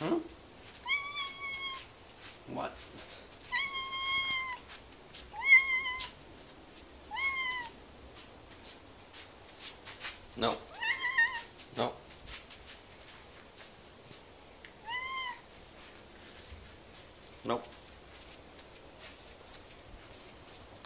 Huh? What? No. No. Nope.